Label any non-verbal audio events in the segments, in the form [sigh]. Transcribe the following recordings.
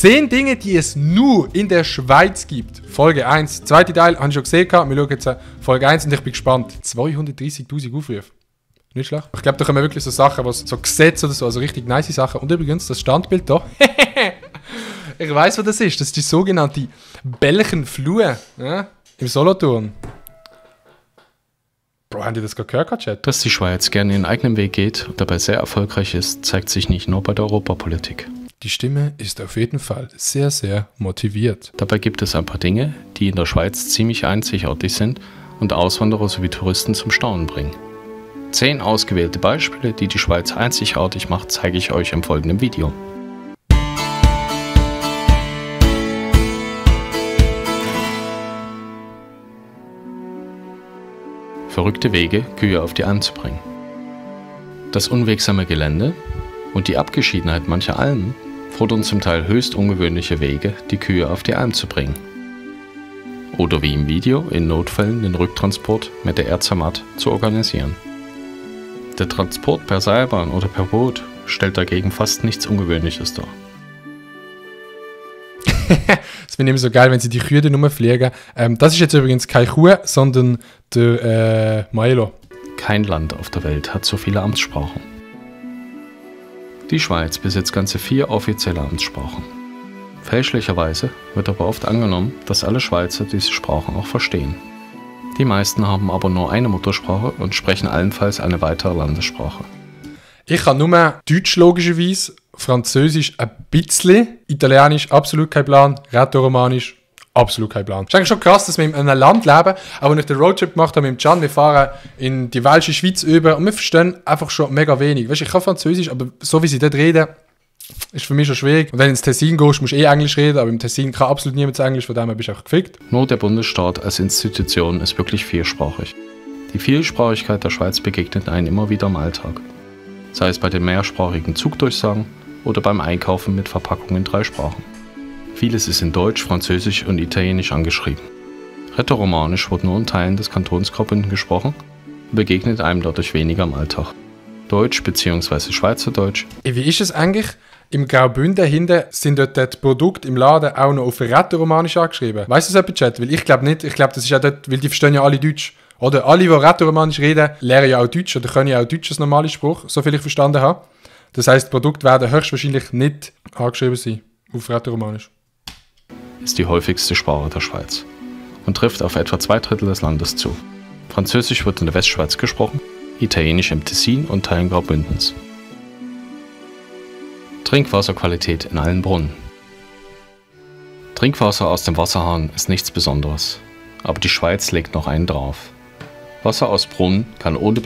10 Dinge, die es nur in der Schweiz gibt. Folge 1. Zweite Teil, habe ich schon gesehen. Wir schauen jetzt äh, Folge 1 und ich bin gespannt. 230.000 Aufrufe. Nicht schlecht. Ich glaube, da kommen wirklich so Sachen, was so Gesetze oder so, also richtig nice Sachen. Und übrigens, das Standbild da. [laughs] ich weiß, was das ist. Das ist die sogenannte Belchenflur. Ja? Im Solothurn. Bro, haben die das gerade gehört, Chat? Dass die Schweiz gerne ihren eigenen Weg geht und dabei sehr erfolgreich ist, zeigt sich nicht nur bei der Europapolitik. Die Stimme ist auf jeden Fall sehr, sehr motiviert. Dabei gibt es ein paar Dinge, die in der Schweiz ziemlich einzigartig sind und Auswanderer sowie Touristen zum Staunen bringen. Zehn ausgewählte Beispiele, die die Schweiz einzigartig macht, zeige ich euch im folgenden Video. Verrückte Wege, Kühe auf die Alm zu bringen. Das unwegsame Gelände und die Abgeschiedenheit mancher Almen fordern zum Teil höchst ungewöhnliche Wege, die Kühe auf die Alm zu bringen. Oder wie im Video in Notfällen den Rücktransport mit der Erzermatt zu organisieren. Der Transport per Seilbahn oder per Boot stellt dagegen fast nichts Ungewöhnliches dar. [laughs] das ich immer so geil, wenn sie die Kühe nur fliegen. Ähm, das ist jetzt übrigens keine Kuh, sondern der äh, Milo. Kein Land auf der Welt hat so viele Amtssprachen. Die Schweiz besitzt ganze vier offizielle Amtssprachen. Fälschlicherweise wird aber oft angenommen, dass alle Schweizer diese Sprachen auch verstehen. Die meisten haben aber nur eine Muttersprache und sprechen allenfalls eine weitere Landessprache. Ich kann nur Deutsch logischerweise Französisch ein bisschen, Italienisch absolut kein Plan, Rätoromanisch absolut kein Plan. Es ist eigentlich schon krass, dass wir in einem Land leben, aber wenn ich den Roadtrip gemacht habe mit Can, wir fahren in die welsche Schweiz über und wir verstehen einfach schon mega wenig. Weißt du, ich kann Französisch, aber so wie sie dort reden, ist für mich schon schwierig. Und wenn du ins Tessin gehst, musst du eh Englisch reden, aber im Tessin kann absolut niemand Englisch, von dem bist du einfach gefickt. Nur der Bundesstaat als Institution ist wirklich vielsprachig. Die Vielsprachigkeit der Schweiz begegnet einen immer wieder im Alltag. Sei es bei den mehrsprachigen Zugdurchsagen, oder beim Einkaufen mit Verpackung in drei Sprachen. Vieles ist in Deutsch, Französisch und Italienisch angeschrieben. Rätoromanisch wird nur in Teilen des Kantons Graubünden gesprochen und begegnet einem dadurch weniger im Alltag. Deutsch bzw. Schweizerdeutsch. Wie ist es eigentlich? Im Graubünden hinten sind dort die Produkte im Laden auch noch auf Rätoromanisch angeschrieben. Weißt du das, Chat? Weil ich glaube nicht. Ich glaube, das ist ja dort, weil die verstehen ja alle Deutsch. Oder alle, die Rätoromanisch reden, lernen ja auch Deutsch oder können ja auch Deutsch als normalen Spruch, so viel ich verstanden habe. Das heißt, Produkte werden höchstwahrscheinlich nicht angeschrieben sein auf Rätoromanisch. Ist die häufigste Sprache der Schweiz und trifft auf etwa zwei Drittel des Landes zu. Französisch wird in der Westschweiz gesprochen, Italienisch im Tessin und Teilen Graubündens. Trinkwasserqualität in allen Brunnen. Trinkwasser aus dem Wasserhahn ist nichts Besonderes, aber die Schweiz legt noch einen drauf. Wasser aus Brunnen kann ohne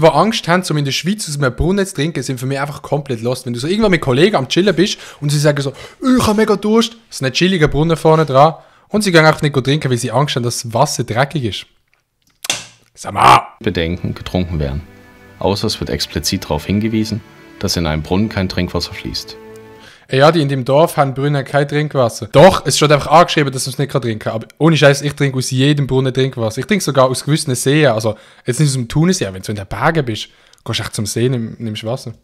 Leute, die Angst haben, um in der Schweiz aus einem Brunnen zu trinken, sind für mich einfach komplett lost. Wenn du so irgendwann mit Kollegen am Chillen bist und sie sagen so, ich habe mega Durst, es ist ein chilliger Brunnen vorne dran und sie gehen einfach nicht trinken, weil sie Angst haben, dass das Wasser dreckig ist. Sag mal! Bedenken getrunken werden. Außer es wird explizit darauf hingewiesen, dass in einem Brunnen kein Trinkwasser fließt. Ja, die in dem Dorf haben Brunnen kein Trinkwasser. Doch, es steht einfach angeschrieben, dass man es nicht trinken kann. Aber ohne Scheiß, ich trinke aus jedem Brunnen Trinkwasser. Ich trinke sogar aus gewissen Seen. Also, jetzt nicht aus dem Thunersee, wenn du in den Bergen bist, gehst du echt zum See und nimmst Wasser.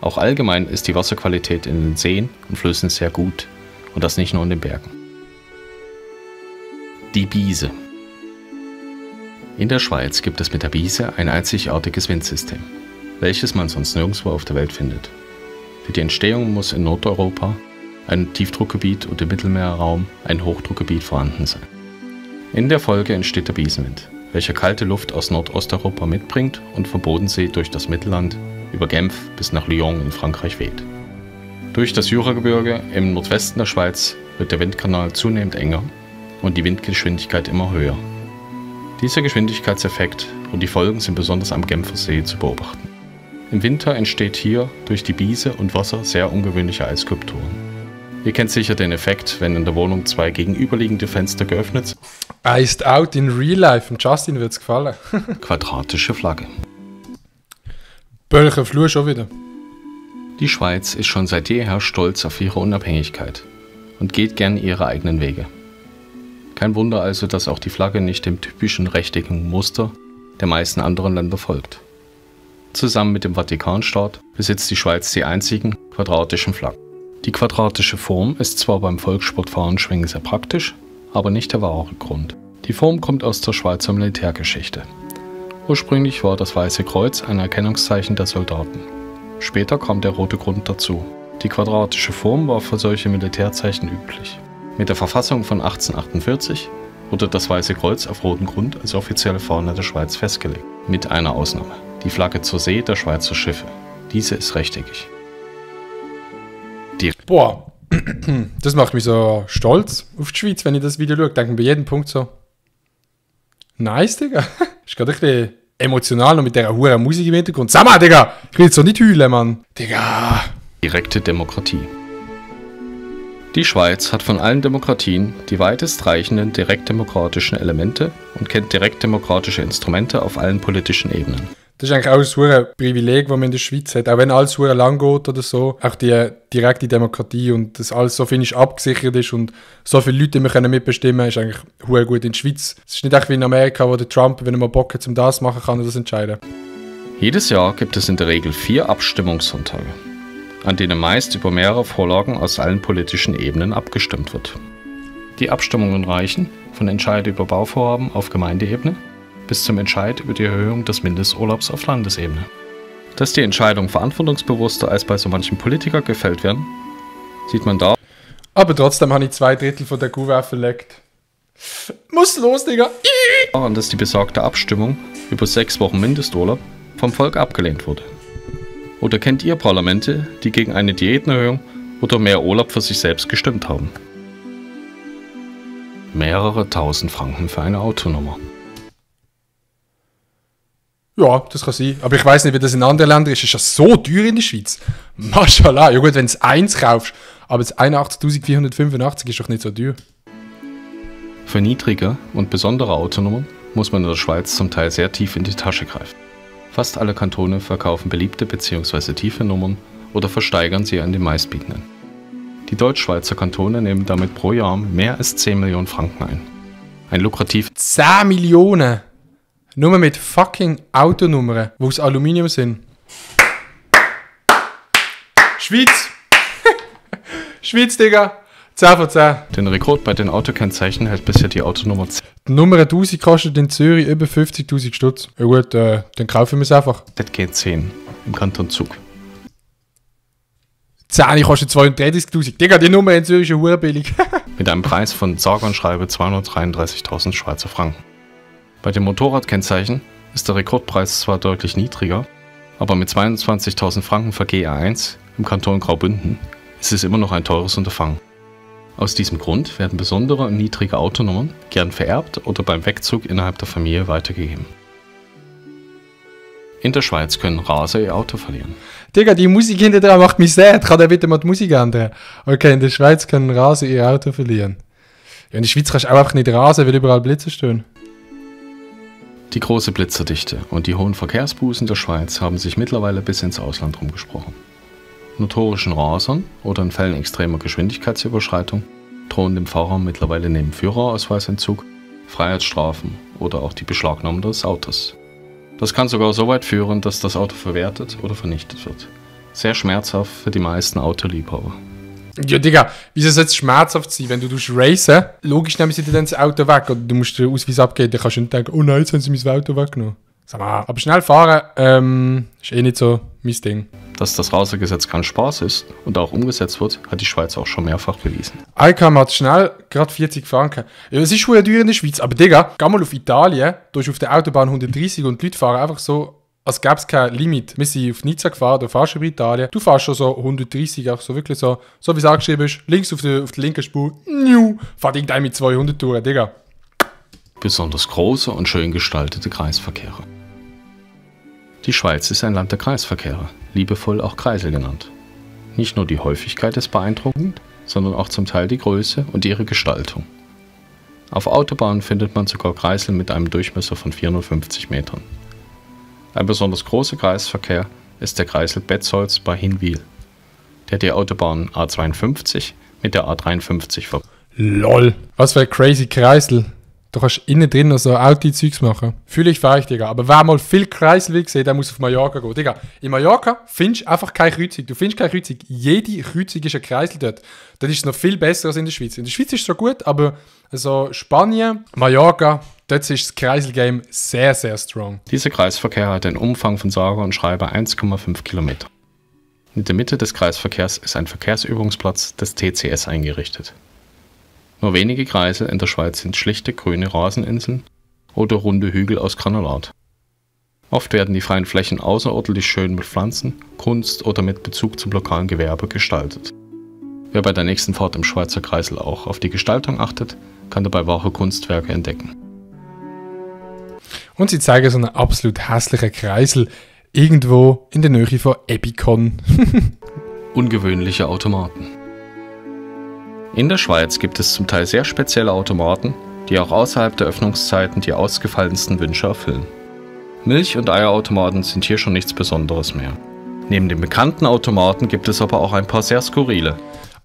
Auch allgemein ist die Wasserqualität in den Seen und Flüssen sehr gut. Und das nicht nur in den Bergen. Die Biese. In der Schweiz gibt es mit der Biese ein einzigartiges Windsystem, welches man sonst nirgendwo auf der Welt findet. Für die Entstehung muss in Nordeuropa, ein Tiefdruckgebiet und im Mittelmeerraum ein Hochdruckgebiet vorhanden sein. In der Folge entsteht der Biesenwind, welcher kalte Luft aus Nordosteuropa mitbringt und vom Bodensee durch das Mittelland über Genf bis nach Lyon in Frankreich weht. Durch das Juragebirge im Nordwesten der Schweiz wird der Windkanal zunehmend enger und die Windgeschwindigkeit immer höher. Dieser Geschwindigkeitseffekt und die Folgen sind besonders am Genfer See zu beobachten. Im Winter entsteht hier durch die Biese und Wasser sehr ungewöhnliche Eiskulpturen. Ihr kennt sicher den Effekt, wenn in der Wohnung zwei gegenüberliegende Fenster geöffnet sind. Iced out in real life und Justin wird es gefallen. [laughs] Quadratische Flagge. Bölcher Flur schon wieder. Die Schweiz ist schon seit jeher stolz auf ihre Unabhängigkeit und geht gern ihre eigenen Wege. Kein Wunder also, dass auch die Flagge nicht dem typischen rechteckigen Muster der meisten anderen Länder folgt. Zusammen mit dem Vatikanstaat besitzt die Schweiz die einzigen quadratischen Flaggen. Die quadratische Form ist zwar beim Volkssportfahrenschwingen sehr praktisch, aber nicht der wahre Grund. Die Form kommt aus der Schweizer Militärgeschichte. Ursprünglich war das Weiße Kreuz ein Erkennungszeichen der Soldaten. Später kam der rote Grund dazu. Die quadratische Form war für solche Militärzeichen üblich. Mit der Verfassung von 1848 wurde das Weiße Kreuz auf rotem Grund als offizielle Fahne der Schweiz festgelegt. Mit einer Ausnahme. Die Flagge zur See der Schweizer Schiffe. Diese ist rechteckig. Die Boah, [clears throat] das macht mich so stolz auf die Schweiz, wenn ich das Video schaue. Denke bei jedem Punkt so, nice, Digga. [laughs] ist gerade ein bisschen emotional noch mit der hohen Musik im Hintergrund. Sag mal, Digga, ich will jetzt so nicht heulen, Mann. Digga. Direkte Demokratie. Die Schweiz hat von allen Demokratien die weitest reichenden direktdemokratischen Elemente und kennt direktdemokratische Instrumente auf allen politischen Ebenen. Das ist eigentlich auch ein Privileg, das man in der Schweiz hat. Auch wenn alles so lang geht oder so, auch die direkte Demokratie und das alles so, finde ich, abgesichert ist und so viele Leute immer können mitbestimmen ist eigentlich gut in der Schweiz. Es ist nicht echt wie in Amerika, wo der Trump, wenn er mal Bock hat, zum das machen kann, das entscheiden. Jedes Jahr gibt es in der Regel vier Abstimmungssonntage an denen meist über mehrere Vorlagen aus allen politischen Ebenen abgestimmt wird. Die Abstimmungen reichen von Entscheid über Bauvorhaben auf Gemeindeebene bis zum Entscheid über die Erhöhung des Mindesturlaubs auf Landesebene. Dass die Entscheidungen verantwortungsbewusster als bei so manchen Politiker gefällt werden, sieht man da. Aber trotzdem habe ich zwei Drittel von der Kuh verlegt. Muss los, Digga! Daran, dass die besagte Abstimmung über sechs Wochen Mindesturlaub vom Volk abgelehnt wurde. Oder kennt ihr Parlamente, die gegen eine Diätenerhöhung oder mehr Urlaub für sich selbst gestimmt haben? Mehrere tausend Franken für eine Autonummer. Ja, das kann sein. Aber ich weiß nicht, wie das in anderen Ländern ist. Ist das so teuer in der Schweiz? Maschallah. Ja gut, wenn du eins kaufst, aber das 81.485 ist doch nicht so teuer. Für niedrige und besondere Autonummern muss man in der Schweiz zum Teil sehr tief in die Tasche greifen. Fast alle Kantone verkaufen beliebte bzw. tiefe Nummern oder versteigern sie an den meistbietenden. Die Deutschschweizer Kantone nehmen damit pro Jahr mehr als 10 Millionen Franken ein. Ein lukrativ 10 Millionen! Nur mit fucking Autonummern, wo aus Aluminium sind. Schweiz! [laughs] Schweiz, Digga! 10 von 10. Den Rekord bei den Autokennzeichen hält bisher die Autonummer 10. Die Nummer 1000 kostet in Zürich über 50.000 Stutz. Ja gut, äh, dann kaufen wir es einfach. ZG10 im Kanton Zug. 10 kostet 32.000. Digga, die Nummer in Zürich ist ja billig. [laughs] Mit einem Preis von sage und schreibe 233.000 Schweizer Franken. Bei den Motorradkennzeichen ist der Rekordpreis zwar deutlich niedriger, aber mit 22.000 Franken für GR1 im Kanton Graubünden ist es immer noch ein teures Unterfangen. Aus diesem Grund werden besondere und niedrige Autonummern gern vererbt oder beim Wegzug innerhalb der Familie weitergegeben. In der Schweiz können Raser ihr Auto verlieren. Digga, die Musik hinter dran macht mich sehr. Kann der bitte mal die Musik ändern? Okay, in der Schweiz können Raser ihr Auto verlieren. Ja, in der Schweiz kannst du auch einfach nicht rasen, weil überall Blitze stehen. Die große Blitzerdichte und die hohen Verkehrsbußen der Schweiz haben sich mittlerweile bis ins Ausland rumgesprochen notorischen Rasern oder in Fällen extremer Geschwindigkeitsüberschreitung drohen dem Fahrer mittlerweile neben Führerausweisentzug Freiheitsstrafen oder auch die Beschlagnahmung des Autos. Das kann sogar so weit führen, dass das Auto verwertet oder vernichtet wird. Sehr schmerzhaft für die meisten Autoliebhaber. Ja, Digga, wieso soll es schmerzhaft sein, wenn du racen Logisch nehmen sie dir dann das Auto weg oder du musst den Ausweis abgeben, dann kannst du nicht denken, oh nein, jetzt haben sie mein Auto weggenommen. Sag mal, aber schnell fahren ähm, ist eh nicht so mein Ding. Dass das Rasergesetz kein Spaß ist und auch umgesetzt wird, hat die Schweiz auch schon mehrfach bewiesen. ICAM hat schnell gerade 40 Franken. Ja, es ist schon teuer in der Schweiz, aber Digga, geh mal auf Italien, da ist auf der Autobahn 130 und die Leute fahren einfach so, es kein Limit. Wir sind auf Nizza gefahren, du fährst über Italien, du fährst schon so 130, auch so wirklich so, so wie es angeschrieben ist, links auf der, auf der linken Spur, new, fahrt irgendein mit 200 durch, Digga. Besonders große und schön gestaltete Kreisverkehre. Die Schweiz ist ein Land der Kreisverkehre, liebevoll auch Kreisel genannt. Nicht nur die Häufigkeit ist beeindruckend, sondern auch zum Teil die Größe und ihre Gestaltung. Auf Autobahnen findet man sogar Kreisel mit einem Durchmesser von 450 Metern. Ein besonders großer Kreisverkehr ist der Kreisel Betzold's bei Hinwil, der die Autobahn A52 mit der A53 verbunden. LOL. Was für ein crazy Kreisel. Du kannst innen drin noch so Audi-Zeugs machen. Fühle ich fähig, Digga. Aber wer mal viel Kreisel will sehen, der muss auf Mallorca gehen. Digga, in Mallorca findest du einfach keine Kreuzung. Du findest keine Kreuzung. Jede Kreuzung ist ein Kreisel dort. Das ist noch viel besser als in der Schweiz. In der Schweiz ist es so gut, aber also Spanien, Mallorca, dort ist das Kreiselgame sehr, sehr strong. Dieser Kreisverkehr hat einen Umfang von sage und schreibe 1,5 Kilometer. In der Mitte des Kreisverkehrs ist ein Verkehrsübungsplatz des TCS eingerichtet. Nur wenige Kreisel in der Schweiz sind schlichte grüne Raseninseln oder runde Hügel aus Granulat. Oft werden die freien Flächen außerordentlich schön mit Pflanzen, Kunst oder mit Bezug zum lokalen Gewerbe gestaltet. Wer bei der nächsten Fahrt im Schweizer Kreisel auch auf die Gestaltung achtet, kann dabei wahre Kunstwerke entdecken. Und sie zeigen so einen absolut hässlichen Kreisel irgendwo in der Nähe von Epicon. [laughs] Ungewöhnliche Automaten. In der Schweiz gibt es zum Teil sehr spezielle Automaten, die auch außerhalb der Öffnungszeiten die ausgefallensten Wünsche erfüllen. Milch- und Eierautomaten sind hier schon nichts Besonderes mehr. Neben den bekannten Automaten gibt es aber auch ein paar sehr skurrile.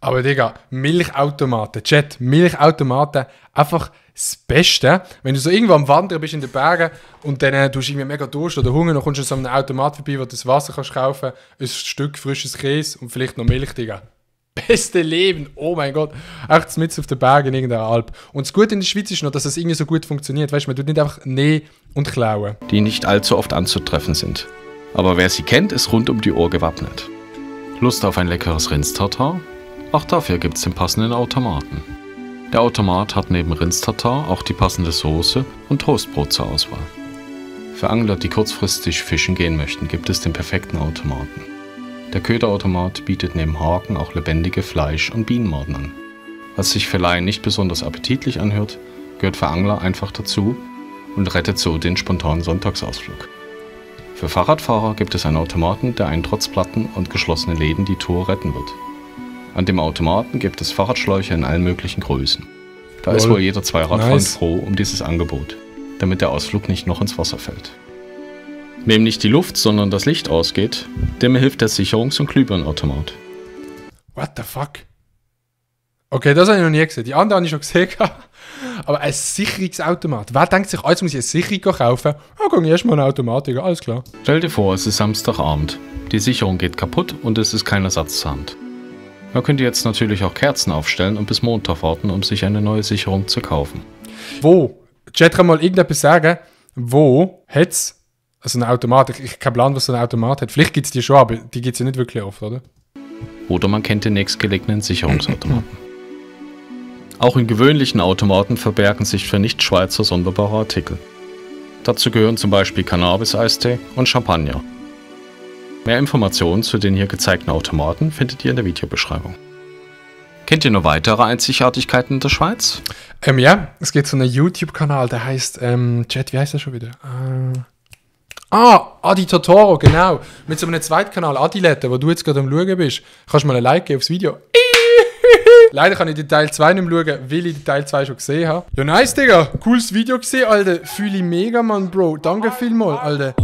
Aber Digga, Milchautomaten, Chat, Milchautomaten, einfach das Beste. Wenn du so irgendwo am Wandern bist in den Bergen und dann äh, du hast irgendwie mega Durst oder Hunger, dann kommst du so an einem Automat vorbei, wo du das Wasser kannst kaufen, ein Stück frisches Käse und vielleicht noch Milch, Digga [laughs] beste Leben. Oh mein Gott. Echt mit auf den Bergen in irgendeiner Alp. Und das Gute in der Schweiz ist noch, dass es irgendwie so gut funktioniert. Weißt du, man tut nicht einfach nähen und klauen. Die nicht allzu oft anzutreffen sind. Aber wer sie kennt, ist rund um die Uhr gewappnet. Lust auf ein leckeres Rindstatar? Auch dafür gibt es den passenden Automaten. Der Automat hat neben Rindstatar auch die passende Soße und Toastbrot zur Auswahl. Für Angler, die kurzfristig fischen gehen möchten, gibt es den perfekten Automaten. Der Köderautomat bietet neben Haken auch lebendige Fleisch- und Bienenmorden an. Was sich für Laien nicht besonders appetitlich anhört, gehört für Angler einfach dazu und rettet so den spontanen Sonntagsausflug. Für Fahrradfahrer gibt es einen Automaten, der einen trotz Platten und geschlossenen Läden die Tour retten wird. An dem Automaten gibt es Fahrradschläuche in allen möglichen Größen. Da Lol. ist wohl jeder Zweiradfahrer nice. froh um dieses Angebot, damit der Ausflug nicht noch ins Wasser fällt. Wem nicht die Luft, sondern das Licht ausgeht, dem hilft der Sicherungs- und Glühbirnenautomat. What the fuck? Okay, das habe ich noch nie gesehen. Die anderen habe ich schon gesehen. [laughs] Aber ein Sicherungsautomat. Wer denkt sich, jetzt muss ich eine Sicherung kaufen? Oh, gehe ich erstmal eine Automatik, alles klar. Stell dir vor, es ist Samstagabend. Die Sicherung geht kaputt und es ist kein Ersatz zur Hand. Man könnte jetzt natürlich auch Kerzen aufstellen und bis Montag warten, um sich eine neue Sicherung zu kaufen. Wo? Kann mal irgendetwas sagen. Wo hat es also eine Automat, ich habe keinen Plan, was so ein Automat hat. Vielleicht gibt es die schon, aber die gibt es ja nicht wirklich oft, oder? Oder man kennt den nächstgelegenen Sicherungsautomaten. Auch in gewöhnlichen Automaten verbergen sich für Nicht-Schweizer sonderbare Artikel. Dazu gehören zum Beispiel Cannabis-Eistee und Champagner. Mehr Informationen zu den hier gezeigten Automaten findet ihr in der Videobeschreibung. Kennt ihr noch weitere Einzigartigkeiten in der Schweiz? Ähm, ja, es gibt so einen YouTube-Kanal, der heißt, ähm, Chat, wie heißt der schon wieder? Äh, Ah, Adi Totoro, genau. Mit so einem Zweitkanal, Adilette, wo du jetzt gerade am Schauen bist. Kannst du mal ein Like geben aufs Video. [laughs] Leider kann ich den Teil 2 nicht mehr schauen, weil ich den Teil 2 schon gesehen habe. Ja, nice, Digga. Cooles Video gesehen, Alter. Fühle ich mega, Mann, Bro. Danke vielmals, Alter.